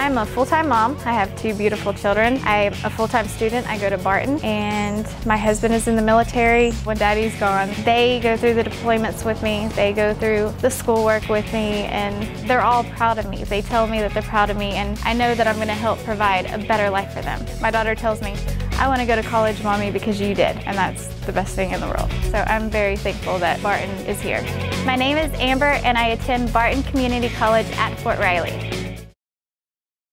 I'm a full-time mom. I have two beautiful children. I'm a full-time student. I go to Barton and my husband is in the military. When daddy's gone, they go through the deployments with me. They go through the schoolwork with me and they're all proud of me. They tell me that they're proud of me and I know that I'm going to help provide a better life for them. My daughter tells me, I want to go to college, mommy, because you did, and that's the best thing in the world. So I'm very thankful that Barton is here. My name is Amber, and I attend Barton Community College at Fort Riley.